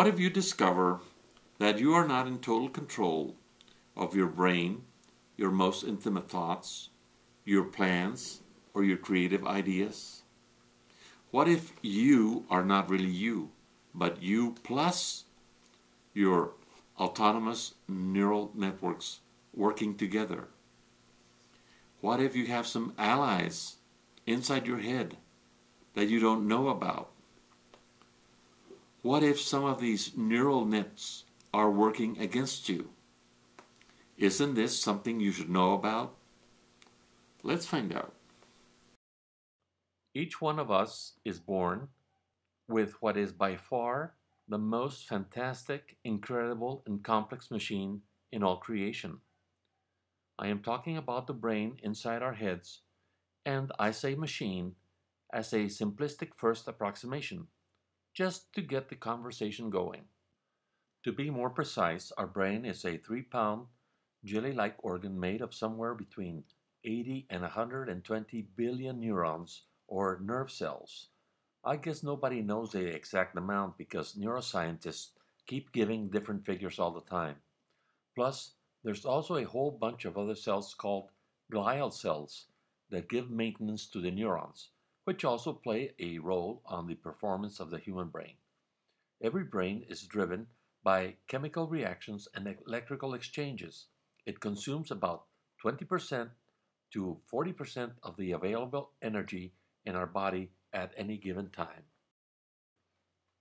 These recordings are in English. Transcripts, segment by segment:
What if you discover that you are not in total control of your brain, your most intimate thoughts, your plans, or your creative ideas? What if you are not really you, but you plus your autonomous neural networks working together? What if you have some allies inside your head that you don't know about? What if some of these neural nets are working against you? Isn't this something you should know about? Let's find out. Each one of us is born with what is by far the most fantastic, incredible, and complex machine in all creation. I am talking about the brain inside our heads, and I say machine as a simplistic first approximation, just to get the conversation going. To be more precise, our brain is a three pound, jelly like organ made of somewhere between 80 and 120 billion neurons or nerve cells. I guess nobody knows the exact amount because neuroscientists keep giving different figures all the time. Plus, there's also a whole bunch of other cells called glial cells that give maintenance to the neurons, which also play a role on the performance of the human brain. Every brain is driven by chemical reactions and electrical exchanges. It consumes about 20% to 40% of the available energy in our body at any given time.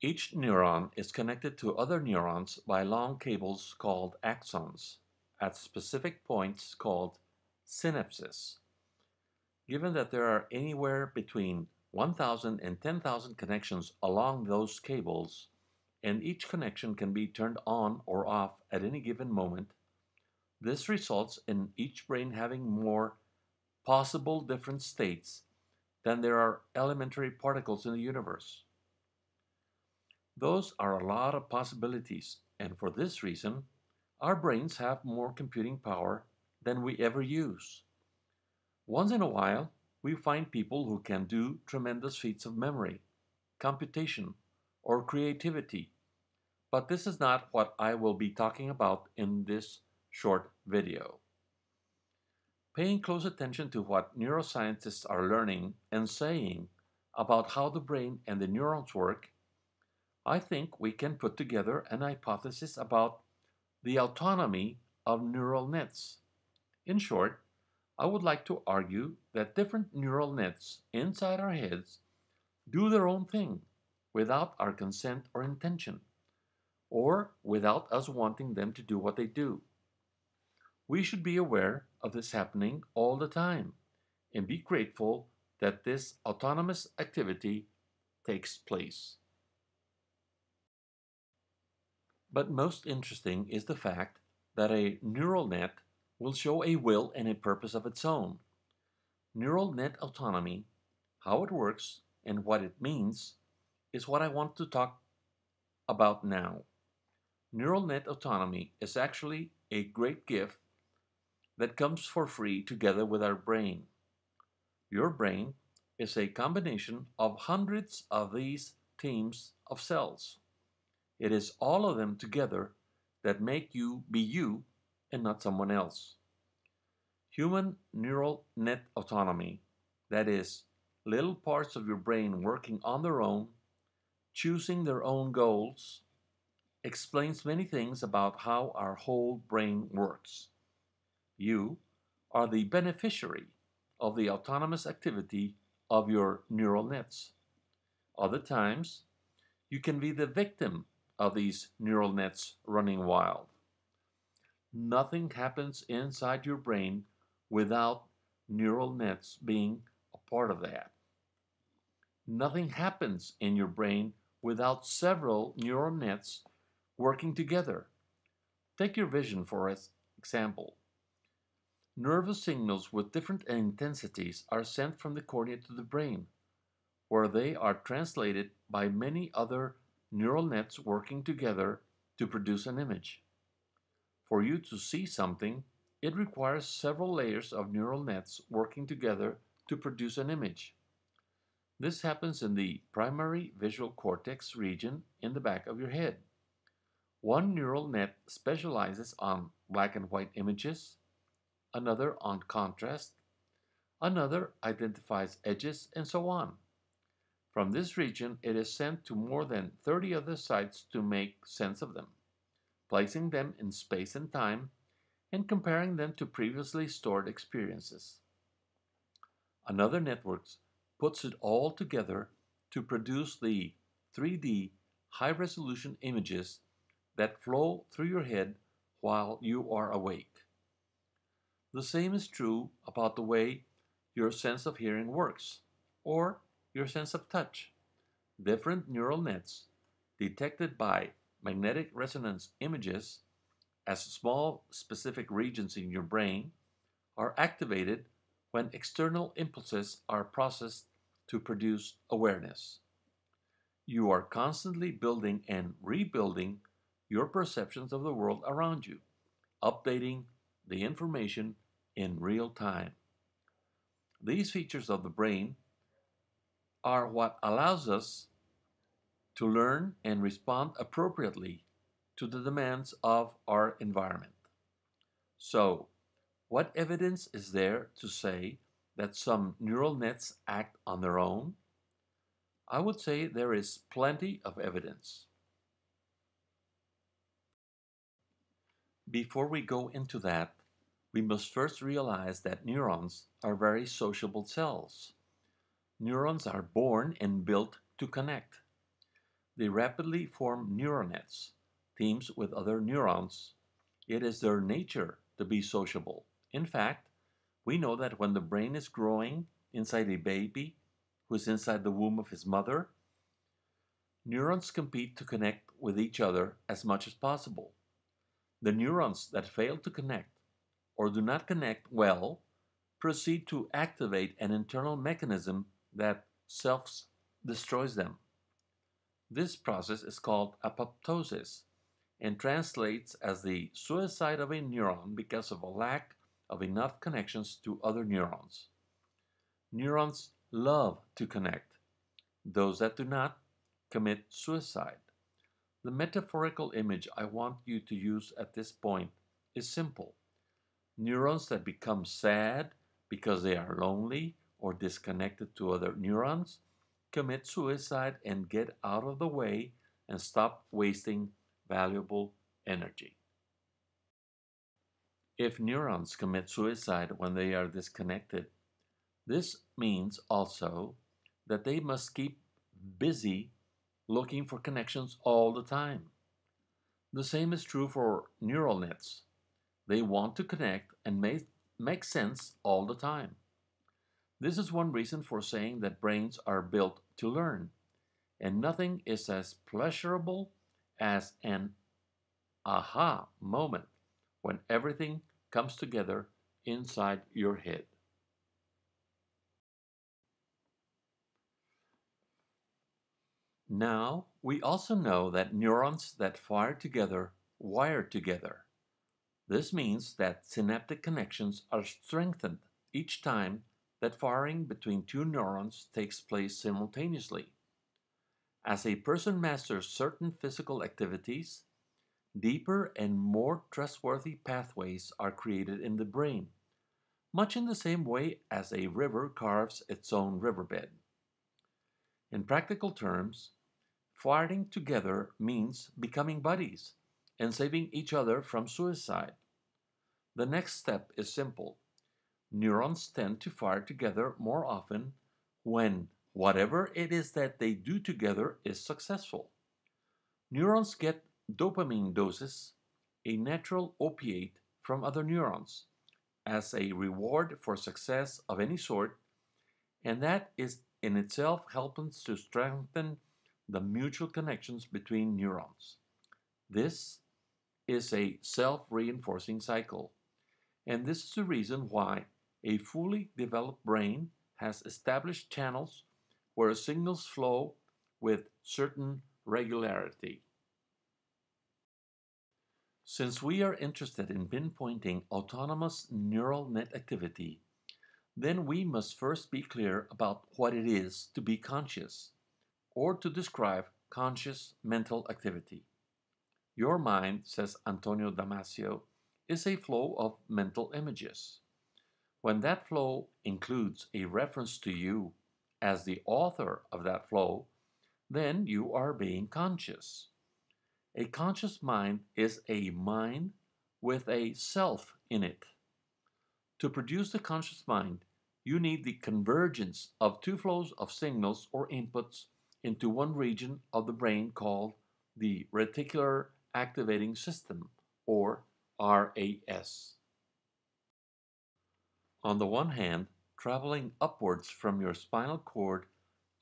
Each neuron is connected to other neurons by long cables called axons at specific points called synapses. Given that there are anywhere between 1,000 and 10,000 connections along those cables, and each connection can be turned on or off at any given moment, this results in each brain having more possible different states than there are elementary particles in the universe. Those are a lot of possibilities, and for this reason, our brains have more computing power than we ever use. Once in a while, we find people who can do tremendous feats of memory, computation, or creativity, but this is not what I will be talking about in this short video. Paying close attention to what neuroscientists are learning and saying about how the brain and the neurons work, I think we can put together an hypothesis about the autonomy of neural nets. In short, I would like to argue that different neural nets inside our heads do their own thing without our consent or intention, or without us wanting them to do what they do. We should be aware of this happening all the time and be grateful that this autonomous activity takes place. But most interesting is the fact that a neural net will show a will and a purpose of its own. Neural net autonomy, how it works, and what it means is what I want to talk about now. Neural net autonomy is actually a great gift that comes for free together with our brain. Your brain is a combination of hundreds of these teams of cells. It is all of them together that make you be you and not someone else. Human neural net autonomy, that is, little parts of your brain working on their own, choosing their own goals, explains many things about how our whole brain works. You are the beneficiary of the autonomous activity of your neural nets. Other times, you can be the victim of these neural nets running wild. Nothing happens inside your brain without neural nets being a part of that. Nothing happens in your brain without several neural nets working together. Take your vision for example. Nervous signals with different intensities are sent from the cornea to the brain, where they are translated by many other neural nets working together to produce an image. For you to see something, it requires several layers of neural nets working together to produce an image. This happens in the primary visual cortex region in the back of your head. One neural net specializes on black and white images, another on contrast, another identifies edges, and so on. From this region, it is sent to more than 30 other sites to make sense of them, placing them in space and time, and comparing them to previously stored experiences. Another network puts it all together to produce the 3D high resolution images that flow through your head while you are awake. The same is true about the way your sense of hearing works, or your sense of touch. Different neural nets detected by magnetic resonance images as small specific regions in your brain are activated when external impulses are processed to produce awareness. You are constantly building and rebuilding your perceptions of the world around you, updating the information in real time. These features of the brain are what allows us to learn and respond appropriately to the demands of our environment. So, what evidence is there to say that some neural nets act on their own? I would say there is plenty of evidence. Before we go into that, we must first realize that neurons are very sociable cells. Neurons are born and built to connect. They rapidly form neural nets, teams with other neurons. It is their nature to be sociable. In fact, we know that when the brain is growing inside a baby who is inside the womb of his mother, neurons compete to connect with each other as much as possible. The neurons that fail to connect or do not connect well proceed to activate an internal mechanism that self destroys them. This process is called apoptosis and translates as the suicide of a neuron because of a lack of enough connections to other neurons. Neurons love to connect. Those that do not commit suicide. The metaphorical image I want you to use at this point is simple. Neurons that become sad because they are lonely or disconnected to other neurons commit suicide and get out of the way and stop wasting valuable energy. If neurons commit suicide when they are disconnected, this means also that they must keep busy looking for connections all the time. The same is true for neural nets. They want to connect and make, make sense all the time. This is one reason for saying that brains are built to learn, and nothing is as pleasurable as an aha moment when everything comes together inside your head. Now, we also know that neurons that fire together wire together. This means that synaptic connections are strengthened each time that firing between two neurons takes place simultaneously. As a person masters certain physical activities, deeper and more trustworthy pathways are created in the brain, much in the same way as a river carves its own riverbed. In practical terms, fighting together means becoming buddies and saving each other from suicide. The next step is simple neurons tend to fire together more often when whatever it is that they do together is successful. Neurons get dopamine doses, a natural opiate from other neurons, as a reward for success of any sort, and that is in itself helping to strengthen the mutual connections between neurons. This is a self reinforcing cycle, and this is the reason why a fully developed brain has established channels where signals flow with certain regularity. Since we are interested in pinpointing autonomous neural net activity, then we must first be clear about what it is to be conscious, or to describe conscious mental activity. Your mind, says Antonio Damasio, is a flow of mental images. When that flow includes a reference to you as the author of that flow, then you are being conscious. A conscious mind is a mind with a self in it. To produce the conscious mind, you need the convergence of two flows of signals or inputs into one region of the brain called the reticular activating system, or RAS. On the one hand, traveling upwards from your spinal cord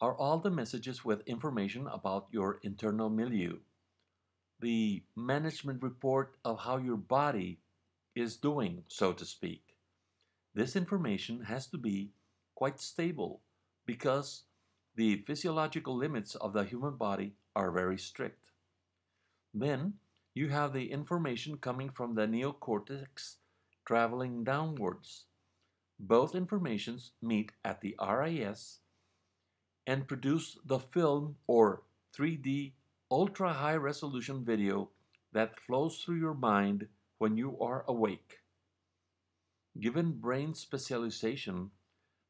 are all the messages with information about your internal milieu. The management report of how your body is doing, so to speak. This information has to be quite stable because the physiological limits of the human body are very strict. Then you have the information coming from the neocortex traveling downwards. Both informations meet at the RAS and produce the film or 3D ultra high resolution video that flows through your mind when you are awake. Given brain specialization,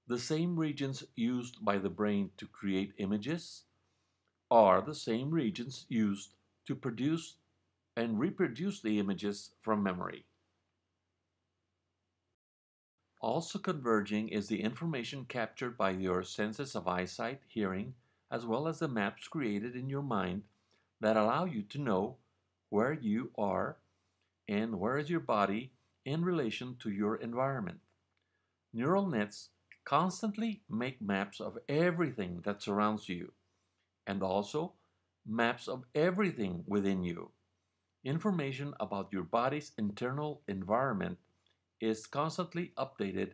the same regions used by the brain to create images are the same regions used to produce and reproduce the images from memory. Also converging is the information captured by your senses of eyesight, hearing, as well as the maps created in your mind that allow you to know where you are and where is your body in relation to your environment. Neural nets constantly make maps of everything that surrounds you and also maps of everything within you. Information about your body's internal environment is constantly updated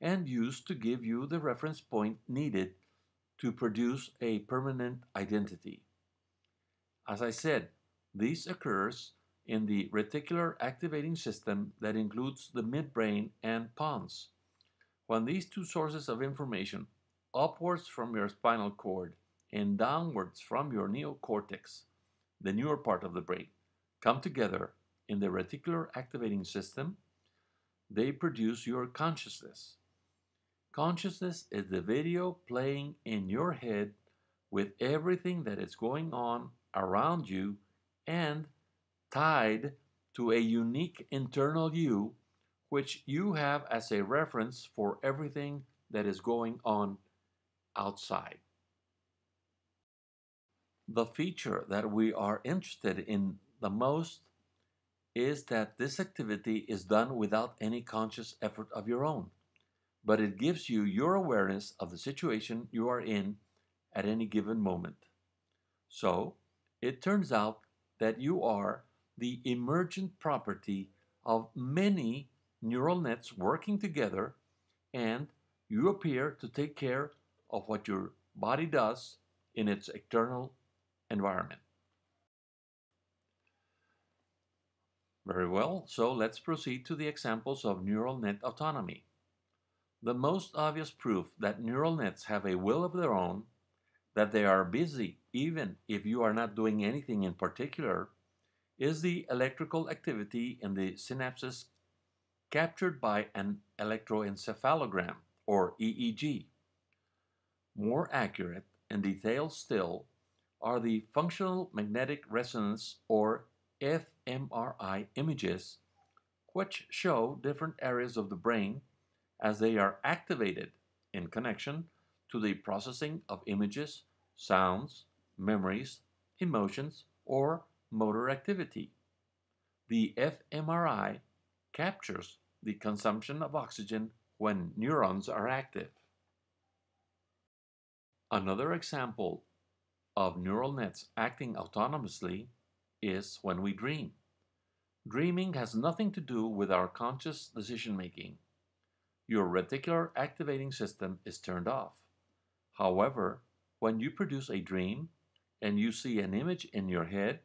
and used to give you the reference point needed to produce a permanent identity. As I said, this occurs in the reticular activating system that includes the midbrain and pons. When these two sources of information, upwards from your spinal cord and downwards from your neocortex, the newer part of the brain, come together in the reticular activating system, they produce your consciousness. Consciousness is the video playing in your head with everything that is going on around you and tied to a unique internal you, which you have as a reference for everything that is going on outside. The feature that we are interested in the most is that this activity is done without any conscious effort of your own, but it gives you your awareness of the situation you are in at any given moment. So, it turns out that you are the emergent property of many neural nets working together, and you appear to take care of what your body does in its external environment. Very well, so let's proceed to the examples of neural net autonomy. The most obvious proof that neural nets have a will of their own, that they are busy even if you are not doing anything in particular, is the electrical activity in the synapses captured by an electroencephalogram, or EEG. More accurate and detailed still are the functional magnetic resonance, or fMRI images, which show different areas of the brain as they are activated in connection to the processing of images, sounds, memories, emotions, or motor activity. The fMRI captures the consumption of oxygen when neurons are active. Another example of neural nets acting autonomously is when we dream. Dreaming has nothing to do with our conscious decision making. Your reticular activating system is turned off. However, when you produce a dream and you see an image in your head,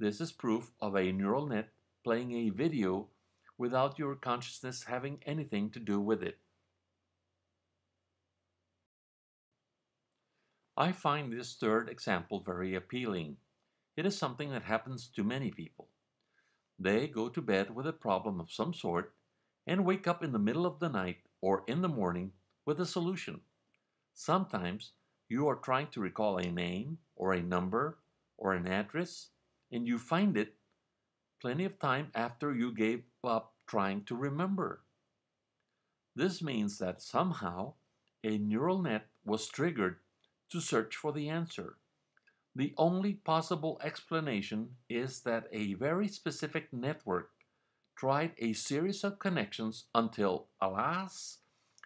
this is proof of a neural net playing a video without your consciousness having anything to do with it. I find this third example very appealing. it is something that happens to many people. They go to bed with a problem of some sort and wake up in the middle of the night or in the morning with a solution. Sometimes you are trying to recall a name or a number or an address and you find it plenty of time after you gave up trying to remember. This means that somehow a neural net was triggered to search for the answer. The only possible explanation is that a very specific network tried a series of connections until, alas,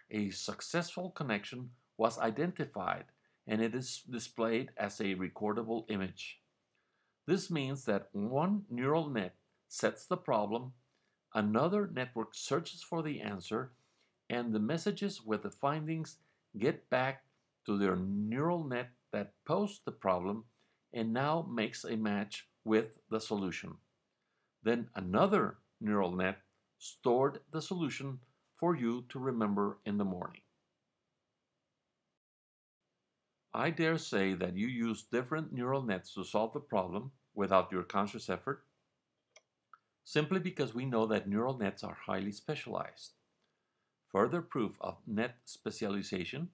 a successful connection was identified and it is displayed as a recordable image. This means that one neural net sets the problem, another network searches for the answer, and the messages with the findings get back to their neural net that posed the problem and now makes a match with the solution. Then another neural net stored the solution for you to remember in the morning. I dare say that you use different neural nets to solve the problem without your conscious effort, simply because we know that neural nets are highly specialized. Further proof of net specialization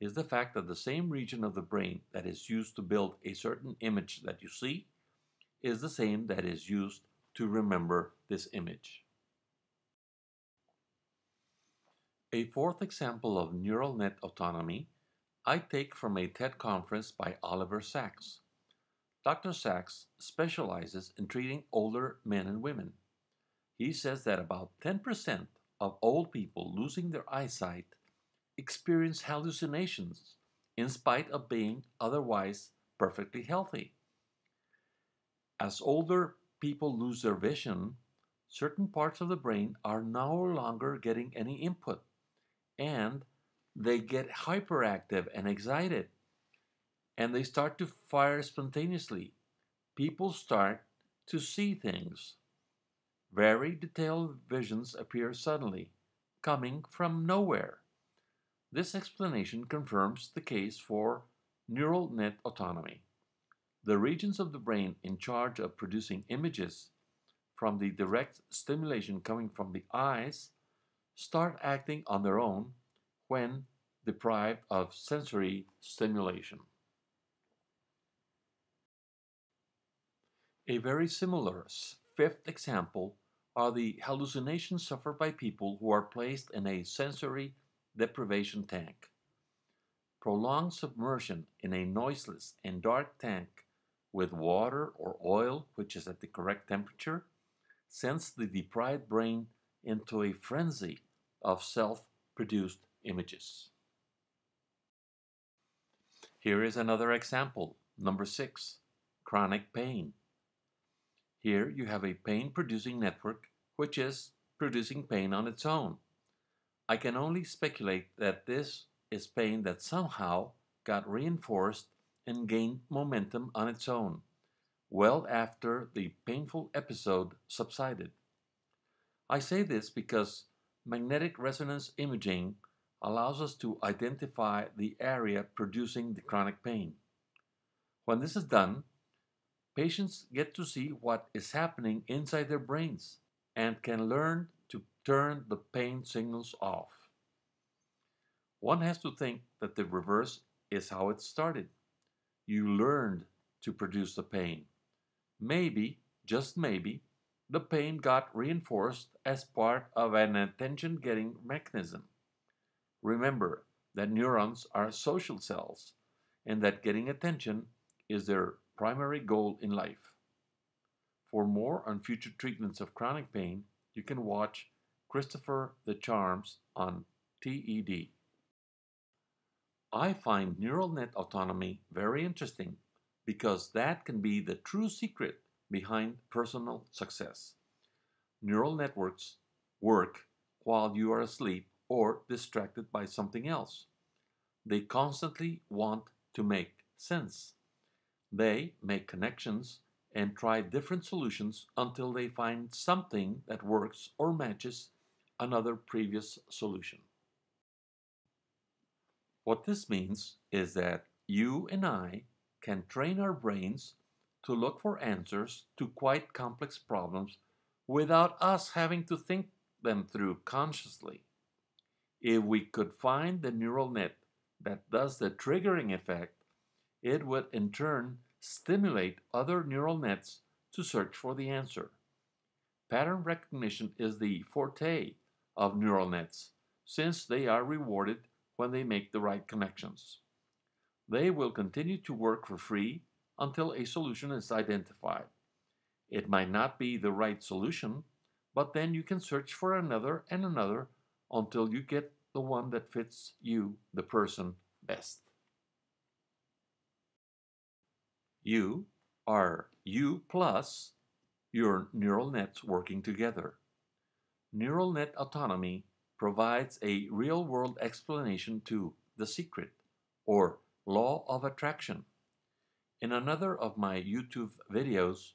is the fact that the same region of the brain that is used to build a certain image that you see is the same that is used to remember this image. A fourth example of neural net autonomy I take from a TED conference by Oliver Sacks. Dr. Sacks specializes in treating older men and women. He says that about 10% of old people losing their eyesight experience hallucinations in spite of being otherwise perfectly healthy. As older people lose their vision, certain parts of the brain are no longer getting any input and they get hyperactive and excited and they start to fire spontaneously. People start to see things. Very detailed visions appear suddenly, coming from nowhere. This explanation confirms the case for neural net autonomy. The regions of the brain in charge of producing images from the direct stimulation coming from the eyes start acting on their own when deprived of sensory stimulation. A very similar fifth example are the hallucinations suffered by people who are placed in a sensory deprivation tank. Prolonged submersion in a noiseless and dark tank with water or oil, which is at the correct temperature, sends the deprived brain into a frenzy of self produced images. Here is another example, number six, chronic pain. Here you have a pain producing network which is producing pain on its own. I can only speculate that this is pain that somehow got reinforced and gained momentum on its own, well after the painful episode subsided. I say this because magnetic resonance imaging allows us to identify the area producing the chronic pain. When this is done, patients get to see what is happening inside their brains and can learn turn the pain signals off. One has to think that the reverse is how it started. You learned to produce the pain. Maybe, just maybe, the pain got reinforced as part of an attention getting mechanism. Remember that neurons are social cells and that getting attention is their primary goal in life. For more on future treatments of chronic pain, you can watch Christopher deCharms on TED. I find neural net autonomy very interesting because that can be the true secret behind personal success. Neural networks work while you are asleep or distracted by something else. They constantly want to make sense. They make connections and try different solutions until they find something that works or matches another previous solution. What this means is that you and I can train our brains to look for answers to quite complex problems without us having to think them through consciously. If we could find the neural net that does the triggering effect, it would in turn stimulate other neural nets to search for the answer. Pattern recognition is the forte of neural nets since they are rewarded when they make the right connections. They will continue to work for free until a solution is identified. It might not be the right solution, but then you can search for another and another until you get the one that fits you, the person, best. You are you plus your neural nets working together. Neural net autonomy provides a real world explanation to the secret or law of attraction. In another of my YouTube videos,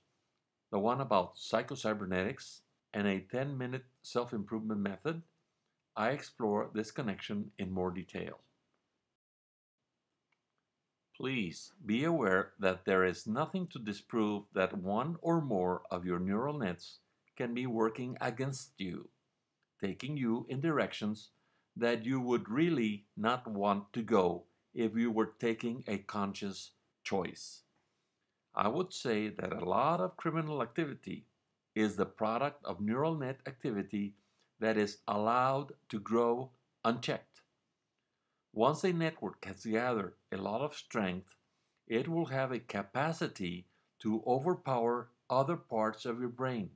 the one about psychocybernetics and a 10 minute self improvement method, I explore this connection in more detail. Please be aware that there is nothing to disprove that one or more of your neural nets can be working against you, taking you in directions that you would really not want to go if you were taking a conscious choice. I would say that a lot of criminal activity is the product of neural net activity that is allowed to grow unchecked. Once a network has gathered a lot of strength, it will have a capacity to overpower other parts of your brain.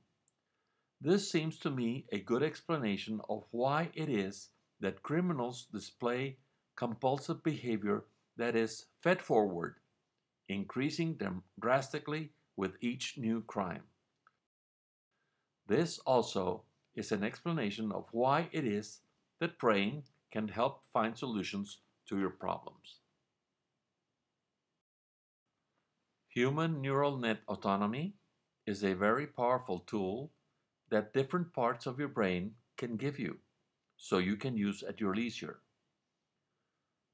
This seems to me a good explanation of why it is that criminals display compulsive behavior that is fed forward, increasing them drastically with each new crime. This also is an explanation of why it is that praying can help find solutions to your problems. Human neural net autonomy is a very powerful tool that different parts of your brain can give you, so you can use at your leisure.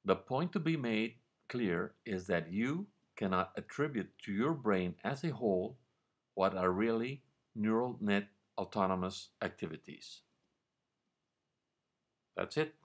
The point to be made clear is that you cannot attribute to your brain as a whole what are really neural net autonomous activities. That's it.